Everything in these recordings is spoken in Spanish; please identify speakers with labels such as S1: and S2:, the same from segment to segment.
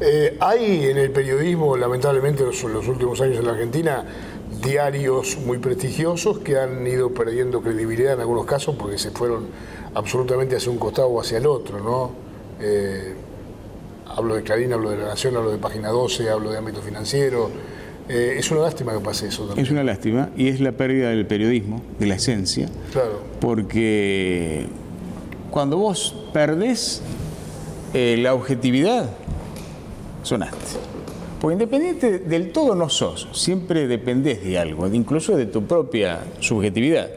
S1: Eh, hay en el periodismo, lamentablemente, en los últimos años en la Argentina, diarios muy prestigiosos que han ido perdiendo credibilidad en algunos casos porque se fueron absolutamente hacia un costado o hacia el otro, ¿no? Eh, hablo de Clarín, hablo de La Nación, hablo de Página 12, hablo de ámbito financiero. Eh, es una lástima que pase eso también.
S2: Es una lástima y es la pérdida del periodismo, de la esencia.
S1: Claro.
S2: Porque cuando vos perdés eh, la objetividad, sonaste. Porque independiente del todo no sos, siempre dependés de algo, incluso de tu propia subjetividad,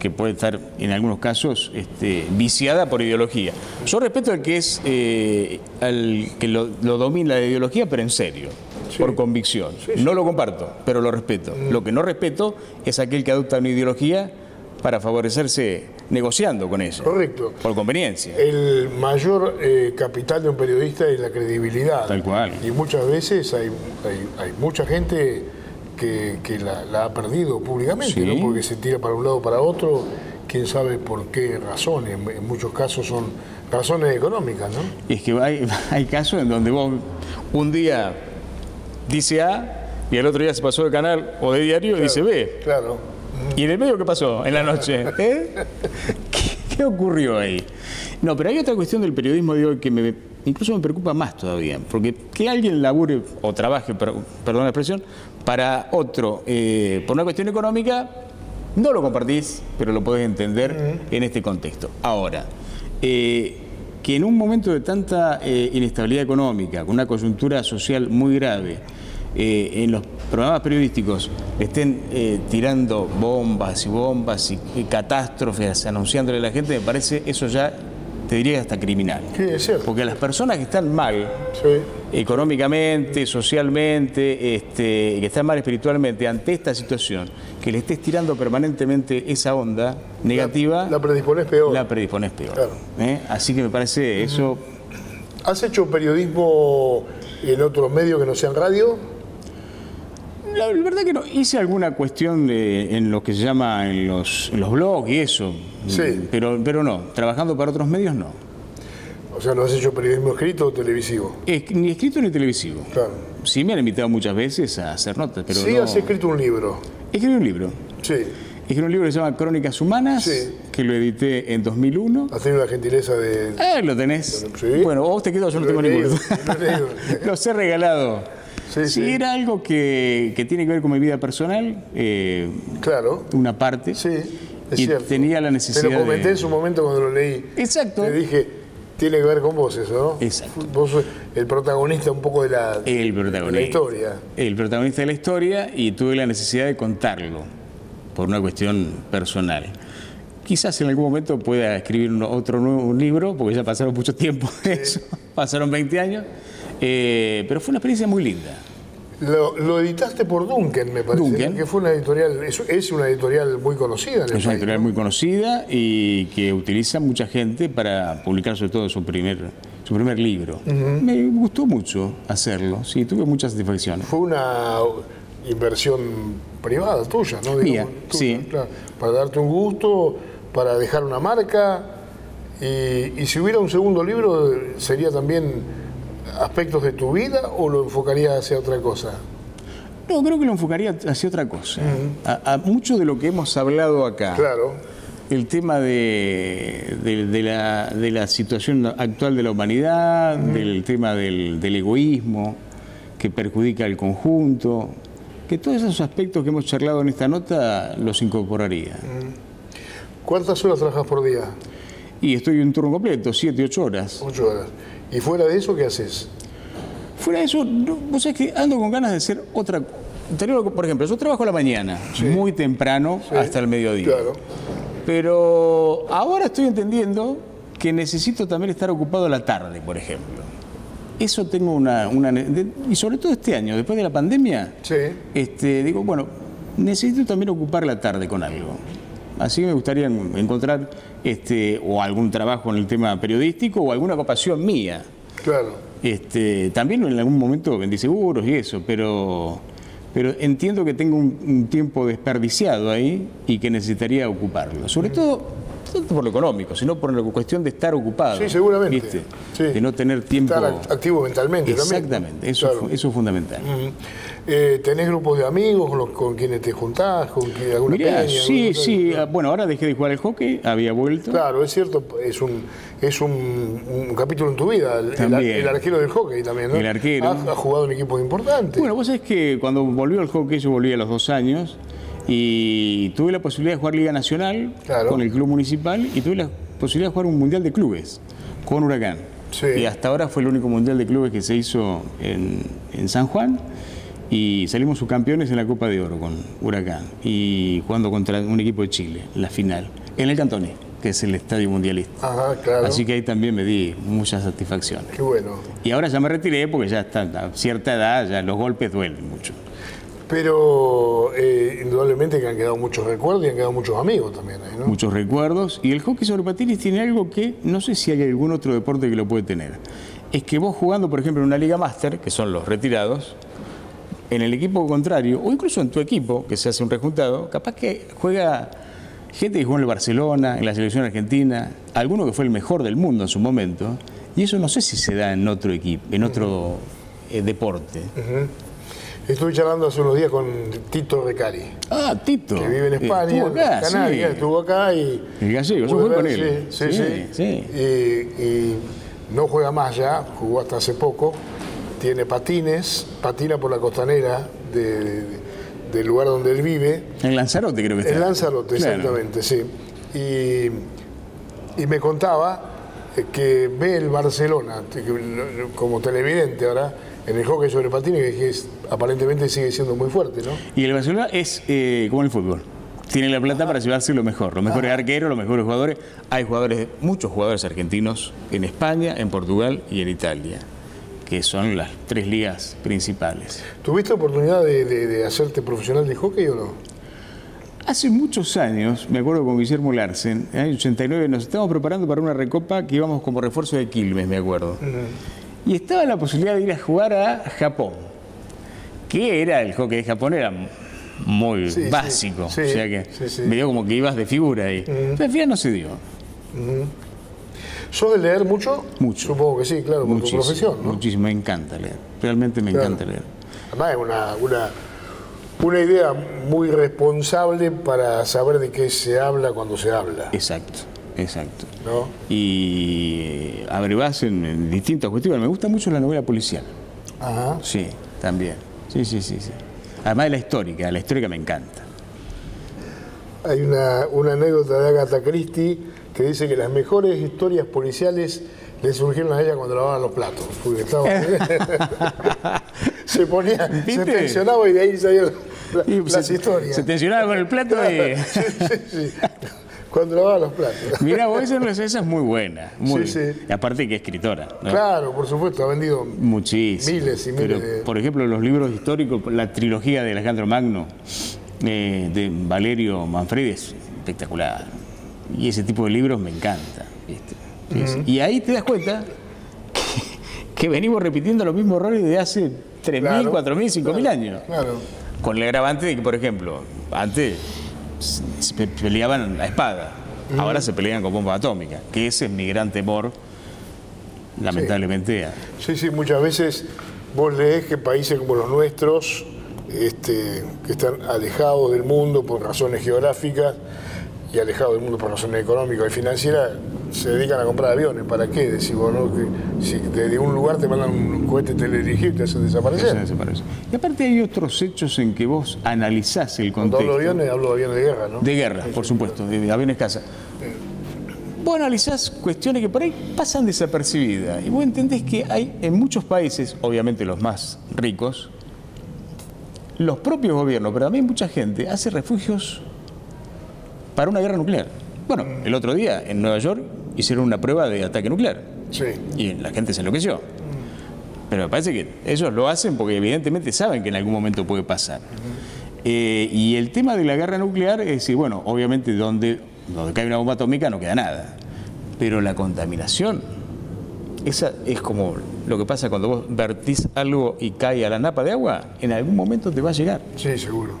S2: que puede estar en algunos casos este, viciada por ideología. Yo respeto al que es eh, al que lo, domina la ideología, pero en serio, por convicción. No lo comparto, pero lo respeto. Mm. Lo que no respeto es aquel que adopta una ideología para favorecerse negociando con eso.
S1: Correcto.
S2: Por conveniencia.
S1: El mayor eh, capital de un periodista es la credibilidad.
S2: Tal cual.
S1: Y muchas veces hay, hay, mucha gente que, la, ha perdido públicamente, ¿no? porque se tira para un lado o para otro, quién sabe por qué razones. En muchos casos son razones económicas, ¿no?
S2: Y es que hay, hay casos en donde vos un día dice A y el otro día se pasó de canal o de diario y dice B.
S1: Claro.
S2: ¿Y en el medio qué pasó en la noche? ¿Eh? ¿Qué, ocurrió ahí? No, pero hay otra cuestión del periodismo de hoy que me, incluso me preocupa más todavía, porque que alguien labure o trabaje, perdón la expresión, para otro eh, por una cuestión económica, no lo compartís, pero lo podés entender en este contexto. Ahora, eh, que en un momento de tanta inestabilidad económica, con una coyuntura social muy grave, eh, en los programas periodísticos estén eh, tirando bombas y bombas y, catástrofes, anunciándole a la gente, me parece eso ya, te diría hasta criminal.
S1: Sí, es cierto.
S2: Porque las personas que están mal, económicamente, socialmente, este, que están mal espiritualmente, ante esta situación, que le estés tirando permanentemente esa onda negativa...
S1: La, la predispones peor.
S2: La predispones peor. ¿eh? Así que me parece eso...
S1: ¿Has hecho periodismo en otros medios que no sean radio?
S2: La, verdad que no. Hice alguna cuestión de, en lo que se llama en los, blogs y eso.
S1: Sí.
S2: Pero, pero no, trabajando para otros medios no.
S1: O sea, ¿no has hecho periodismo escrito o televisivo?
S2: ni escrito ni televisivo.
S1: Claro.
S2: Sí me han invitado muchas veces a hacer notas, pero
S1: Sí, has escrito un libro.
S2: Escribí un libro.
S1: Sí.
S2: Escribí un libro que se llama Crónicas Humanas, que lo edité en
S1: 2001. ¿Has tenido la gentileza de...?
S2: Ah, lo tenés. Sí. Bueno, vos te quedas, yo no tengo ninguno. Los he regalado. Sí, era algo que, tiene que ver con mi vida personal. Eh,
S1: claro.
S2: Una parte.
S1: Sí, es
S2: y
S1: cierto.
S2: tenía la necesidad.
S1: Te lo comenté en su momento cuando lo leí.
S2: Exacto.
S1: Te dije, tiene que ver con vos eso,
S2: ¿no? Exacto.
S1: Vos sos el protagonista un poco de la,
S2: el protagonista, de la
S1: historia.
S2: El protagonista de la historia y tuve la necesidad de contarlo por una cuestión personal. Quizás en algún momento pueda escribir otro nuevo libro, porque ya pasaron mucho tiempo de eso, pasaron 20 años. Eh, pero fue una experiencia muy linda.
S1: Lo, editaste por Duncan, me parece. Duncan. Que fue una editorial, es, una editorial muy conocida.
S2: es una editorial muy conocida y que utiliza mucha gente para publicar sobre todo su primer, su primer libro. Me gustó mucho hacerlo, sí, tuve mucha satisfacción.
S1: Fue una inversión privada tuya, ¿no?
S2: Mía, sí.
S1: para darte un gusto, para dejar una marca. Y, y si hubiera un segundo libro, sería también aspectos de tu vida o lo enfocaría hacia otra cosa?
S2: No, creo que lo enfocaría hacia otra cosa. a, mucho de lo que hemos hablado acá.
S1: Claro.
S2: El tema de, de, la, situación actual de la humanidad, del tema del, egoísmo que perjudica al conjunto, que todos esos aspectos que hemos charlado en esta nota los incorporaría.
S1: ¿Cuántas horas trabajas por día?
S2: Y estoy en turno completo, siete, ocho horas.
S1: Ocho horas. ¿Y fuera de eso qué haces?
S2: Fuera de eso, vos sabés que ando con ganas de hacer otra... Por ejemplo, yo trabajo a la mañana, muy temprano hasta el mediodía.
S1: Claro.
S2: Pero ahora estoy entendiendo que necesito también estar ocupado a la tarde, por ejemplo. Eso tengo una... y sobre todo este año, después de la pandemia, este, digo, bueno, necesito también ocupar la tarde con algo. Así que me gustaría encontrar este, o algún trabajo en el tema periodístico o alguna ocupación mía.
S1: Claro.
S2: Este, también en algún momento vendí seguros y eso, pero, pero entiendo que tengo un, tiempo desperdiciado ahí y que necesitaría ocuparlo. Sobre todo tanto por lo económico, sino por la cuestión de estar ocupado.
S1: Sí, seguramente.
S2: ¿viste?
S1: Sí.
S2: De no tener tiempo.
S1: Estar activo mentalmente también.
S2: Exactamente, eso,
S1: Claro.
S2: es fu- eso es fundamental.
S1: Eh, ¿Tenés grupos de amigos con, los- con quienes te juntás? ¿Con qui- alguna
S2: Mirá,
S1: peña,
S2: sí,
S1: alguna
S2: sí. ah, Bueno, ahora dejé de jugar al hockey, había vuelto.
S1: Claro, es cierto, es un, es un, un capítulo en tu vida, el, el-
S2: También.
S1: el arquero del hockey también, ¿no?
S2: El arquero.
S1: Has jugado en equipos importantes.
S2: Bueno, vos sabés que cuando volvió al hockey, yo volví a los dos años y tuve la posibilidad de jugar Liga Nacional
S1: Claro.
S2: con el club municipal y tuve la posibilidad de jugar un mundial de clubes con Huracán.
S1: Sí.
S2: Y hasta ahora fue el único mundial de clubes que se hizo en, en San Juan y salimos subcampeones en la Copa de Oro con Huracán y jugando contra un equipo de Chile, la final, en el Cantoné, que es el estadio mundialista.
S1: Ajá, claro.
S2: Así que ahí también me di muchas satisfacciones.
S1: Qué bueno.
S2: Y ahora ya me retiré porque ya está a cierta edad, ya los golpes duelen mucho.
S1: Pero eh, indudablemente que han quedado muchos recuerdos y han quedado muchos amigos también ahí, ¿no?
S2: Muchos recuerdos. Y el hockey sobre patines tiene algo que no sé si hay algún otro deporte que lo puede tener. Es que vos jugando, por ejemplo, en una liga máster, que son los retirados, en el equipo contrario, o incluso en tu equipo, que se hace un rejuntado, capaz que juega gente que jugó en el Barcelona, en la selección argentina, alguno que fue el mejor del mundo en su momento, y eso no sé si se da en otro equipo, en otro eh, deporte.
S1: Estuve charlando hace unos días con Tito Recari,
S2: Ah, Tito.
S1: que vive en España,
S2: Estuvo acá,
S1: en Canarias,
S2: sí.
S1: estuvo acá y...
S2: El gallego, yo jugué con él.
S1: Sí, sí,
S2: Sí,
S1: sí.
S2: sí.
S1: Y, y no juega más ya, jugó hasta hace poco, tiene patines, patina por la costanera de- de- del lugar donde él vive,
S2: En Lanzarote creo que está.
S1: En Lanzarote,
S2: Claro.
S1: exactamente, sí. Y, y me contaba eh, que ve el Barcelona, como televidente ahora, en el hockey sobre patines, que es- aparentemente sigue siendo muy fuerte, ¿no?
S2: Y el Barcelona es eh, como el fútbol. Tiene la plata para llevarse lo mejor, los mejores arqueros, los mejores jugadores. Hay jugadores, muchos jugadores argentinos en España, en Portugal y en Italia, que son las tres ligas principales.
S1: ¿Tuviste oportunidad de, de- de hacerte profesional de hockey o no?
S2: Hace muchos años, me acuerdo con Guillermo Larsen, en el año 89, nos estábamos preparando para una recopa que íbamos como refuerzo de Quilmes, me acuerdo. Y estaba la posibilidad de ir a jugar a Japón, que era el hockey de Japón, era muy
S1: Sí,
S2: básico,
S1: sí,
S2: o sea que
S1: sí.
S2: medio como que ibas de figura ahí. Pero al final no se dio.
S1: ¿Sos de leer mucho?
S2: Mucho.
S1: Supongo que sí, claro, por tu
S2: Muchísimo,
S1: profesión, ¿no?
S2: muchísimo, me encanta leer, realmente me
S1: Claro.
S2: encanta leer.
S1: Además es una, una, una idea muy responsable para saber de qué se habla cuando se habla,
S2: Exacto, exacto.
S1: ¿no?
S2: Y abrevás en, en distintas cuestiones. Me gusta mucho la novela policial.
S1: Ajá.
S2: Sí, también. Sí, sí, sí, sí. Además de la histórica, la histórica me encanta.
S1: Hay una, una anécdota de Agatha Christie que dice que las mejores historias policiales le surgieron a ella cuando lavaban los platos. Porque estaba, se ponía, se tensionaba y de ahí salían la-
S2: Y
S1: las
S2: se,
S1: historias.
S2: Se tensionaba con el plato y...
S1: Sí, sí, sí. Cuando lavaba los platos.
S2: Mira, vos esa, esa es muy buena. Muy,
S1: Sí, sí.
S2: aparte que es escritora. ¿no?
S1: Claro, por supuesto, ha vendido.
S2: Muchísimo.
S1: Miles y miles
S2: Pero,
S1: de-
S2: por ejemplo, los libros históricos, la trilogía de Alejandro Magno, eh, de Valerio Manfredi, es espectacular. Y ese tipo de libros me encanta. ¿viste? Sí, sí. Y ahí te das cuenta que, que venimos repitiendo los mismos errores de hace 3.000,
S1: Claro,
S2: 4.000, 5.000
S1: claro,
S2: años.
S1: Claro.
S2: Con el agravante de que, por ejemplo, antes se se pe- peleaban a espada, ahora se pelean con bomba atómica, que ese es mi gran temor, lamentablemente. a-
S1: Sí, sí, muchas veces vos lees que países como los nuestros, este, que están alejados del mundo por razones geográficas y alejados del mundo por razones económicas y financieras, se dedican a comprar aviones. ¿Para qué? Decís vos, ¿no? Que si desde un lugar te mandan un cohete teledirigido y te hacen desaparecer.
S2: desaparece. Y aparte hay otros hechos en que vos analizás el
S1: Cuando hablo de
S2: contexto.
S1: aviones, hablo de aviones de guerra, ¿no?
S2: De guerra, por supuesto, de, de aviones casa. Vos analizás cuestiones que por ahí pasan desapercibidas y vos entendés que hay en muchos países, obviamente los más ricos, los propios gobiernos, pero también mucha gente, hace refugios para una guerra nuclear. Bueno, el otro día en Nueva York hicieron una prueba de ataque nuclear
S1: Sí.
S2: y la gente se enloqueció. Pero me parece que ellos lo hacen porque evidentemente saben que en algún momento puede pasar. Eh, y el tema de la guerra nuclear es decir, bueno, obviamente donde, donde cae una bomba atómica no queda nada. Pero la contaminación, esa es como lo que pasa cuando vos vertís algo y cae a la napa de agua, en algún momento te va a llegar.
S1: Sí, seguro.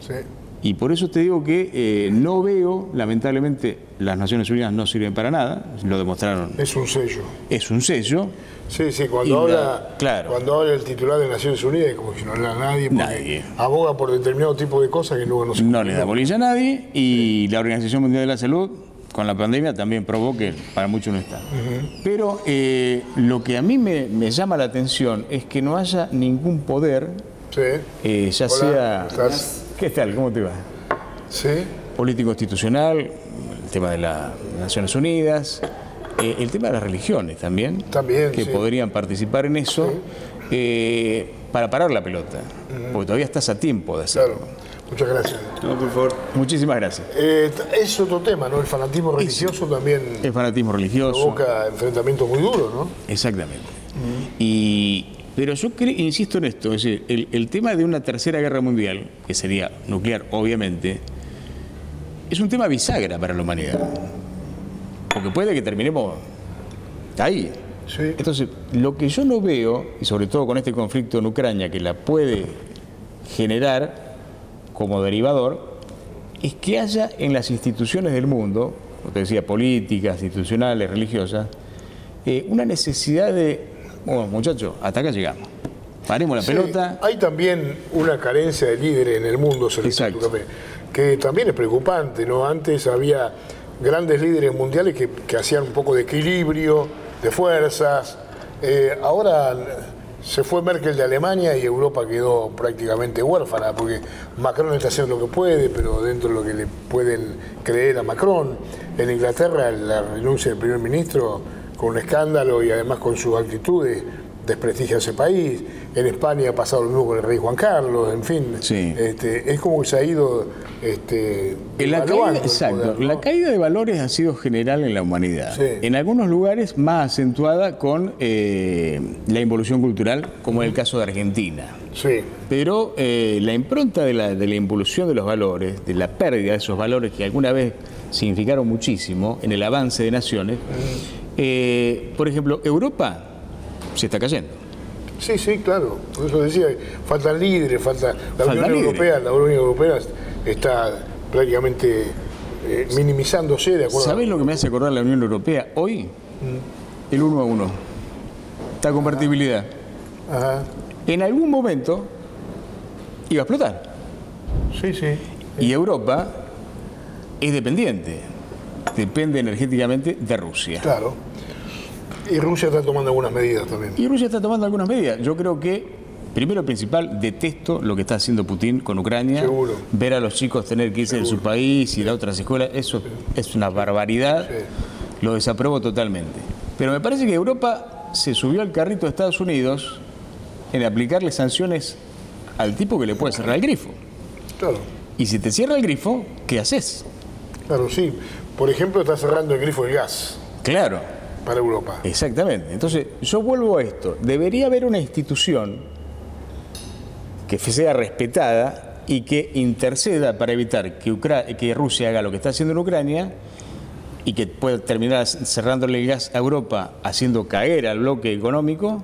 S1: Sí.
S2: Y por eso te digo que eh, no veo, lamentablemente, las Naciones Unidas no sirven para nada, lo demostraron.
S1: Es un sello.
S2: Es un sello.
S1: Sí, sí, cuando, habla, cuando habla el titular de Naciones Unidas es como si no habla nadie, nadie. aboga por determinado tipo de cosas que luego no se
S2: No le da bolilla a nadie y la Organización Mundial de la Salud con la pandemia también probó que para muchos no está. Pero eh, lo que a mí me, llama la atención es que no haya ningún poder, eh, ya sea... ¿Qué tal? ¿Cómo te va?
S1: Sí.
S2: Político institucional, el tema de las Naciones Unidas, eh, el tema de las religiones también,
S1: también
S2: que podrían participar en eso para parar la pelota, porque todavía estás a tiempo de hacerlo.
S1: Muchas gracias.
S2: No, por favor. Muchísimas gracias.
S1: Eh, es otro tema, ¿no? El fanatismo religioso también.
S2: El fanatismo religioso.
S1: Provoca enfrentamientos muy duros, ¿no?
S2: Exactamente. Y, pero yo insisto en esto, es decir, el, tema de una tercera guerra mundial, que sería nuclear, obviamente, es un tema bisagra para la humanidad. Porque puede que terminemos ahí.
S1: Sí.
S2: Entonces, lo que yo no veo, y sobre todo con este conflicto en Ucrania, que la puede generar, como derivador es que haya en las instituciones del mundo, como te decía, políticas, institucionales, religiosas, eh, una necesidad de, bueno, muchachos, hasta acá llegamos. Paremos la pelota.
S1: Hay también una carencia de líderes en el mundo, que también es preocupante, ¿no? Antes había grandes líderes mundiales que, hacían un poco de equilibrio, de fuerzas. Eh, ahora se fue Merkel de Alemania y Europa quedó prácticamente huérfana, porque Macron está haciendo lo que puede, pero dentro de lo que le pueden creer a Macron. En Inglaterra la renuncia del primer ministro con un escándalo y además con sus actitudes desprestigia ese país. En España ha pasado lo mismo con el rey Juan Carlos, en fin. Este, es como que se ha ido este,
S2: la caída, exacto. La caída de valores ha sido general en la humanidad. En algunos lugares más acentuada con eh, la involución cultural, como en el caso de Argentina.
S1: Sí.
S2: Pero eh, la impronta de la, de la involución de los valores, de la pérdida de esos valores que alguna vez significaron muchísimo en el avance de naciones, eh, por ejemplo, Europa se está cayendo.
S1: Sí, sí, claro. Por eso decía, faltan líderes, falta la Unión Europea, la Unión Europea está prácticamente eh, minimizándose de acuerdo.
S2: ¿Sabés lo que me hace acordar la Unión Europea hoy? Mm. El uno a uno. Esta convertibilidad.
S1: Ajá.
S2: En algún momento iba a explotar.
S1: Sí, sí.
S2: Y Europa es dependiente, depende energéticamente de Rusia.
S1: Claro. Y Rusia está tomando algunas medidas también.
S2: Y Rusia está tomando algunas medidas. Yo creo que, primero principal, detesto lo que está haciendo Putin con Ucrania.
S1: Seguro.
S2: Ver a los chicos tener que irse de su país, ir a otras escuelas, eso es una barbaridad. Lo desapruebo totalmente. Pero me parece que Europa se subió al carrito de Estados Unidos en aplicarle sanciones al tipo que le puede cerrar el grifo.
S1: Claro.
S2: Y si te cierra el grifo, ¿qué haces?
S1: Claro, sí. Por ejemplo, está cerrando el grifo del gas.
S2: Claro
S1: para Europa.
S2: Exactamente. Entonces, yo vuelvo a esto. Debería haber una institución que sea respetada y que interceda para evitar que, que Rusia haga lo que está haciendo en Ucrania y que pueda terminar cerrándole el gas a Europa, haciendo caer al bloque económico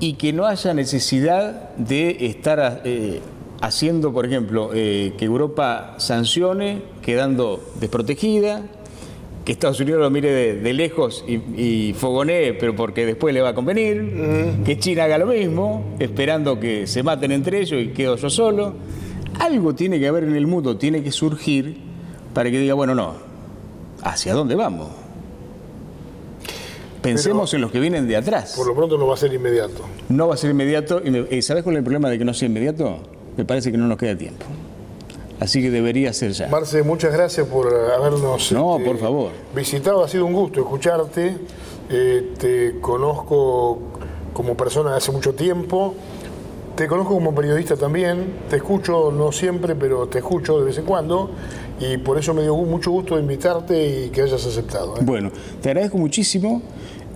S2: y que no haya necesidad de estar eh, haciendo, por ejemplo, eh, que Europa sancione, quedando desprotegida, que Estados Unidos lo mire de, lejos y, fogonee, pero porque después le va a convenir, que China haga lo mismo, esperando que se maten entre ellos y quedo yo solo. Algo tiene que haber en el mundo, tiene que surgir para que diga, bueno, no, ¿hacia dónde vamos? Pensemos en los que vienen de atrás.
S1: Por lo pronto no va a ser inmediato.
S2: No va a ser inmediato. ¿Y sabes cuál es el problema de que no sea inmediato? Me parece que no nos queda tiempo. Así que debería ser ya.
S1: Marce, muchas gracias por habernos
S2: no, este, por favor.
S1: visitado. Ha sido un gusto escucharte. Eh, te conozco como persona de hace mucho tiempo. Te conozco como periodista también. Te escucho, no siempre, pero te escucho de vez en cuando. Y por eso me dio mucho gusto invitarte y que hayas aceptado. ¿eh?
S2: Bueno, te agradezco muchísimo.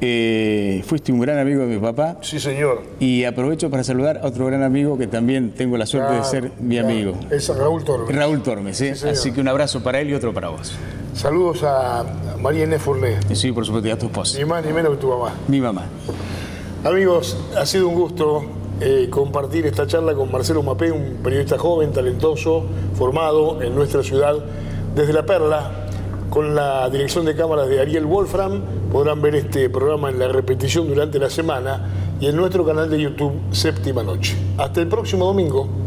S2: Eh, fuiste un gran amigo de mi papá.
S1: Sí, señor.
S2: Y aprovecho para saludar a otro gran amigo que también tengo la suerte de ser mi amigo.
S1: Es Raúl Tormes.
S2: Raúl Tormes, ¿eh? Así que un abrazo para él y otro para vos.
S1: Saludos a María Inés Fourné.
S2: Sí, por supuesto, y a tu esposa.
S1: Ni más ni menos que tu mamá.
S2: Mi mamá.
S1: Amigos, ha sido un gusto eh, compartir esta charla con Marcelo Mapé, un periodista joven, talentoso, formado en nuestra ciudad desde La Perla, con la dirección de cámaras de Ariel Wolfram. Podrán ver este programa en la repetición durante la semana y en nuestro canal de YouTube Séptima Noche. Hasta el próximo domingo.